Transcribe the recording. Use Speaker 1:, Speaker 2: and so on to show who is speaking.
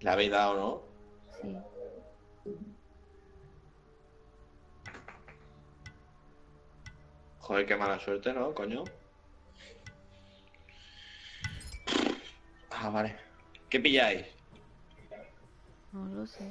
Speaker 1: ¿La habéis dado, no?
Speaker 2: Sí.
Speaker 1: Joder, qué mala suerte, ¿no, coño? Ah, vale. ¿Qué pilláis?
Speaker 2: No lo sé.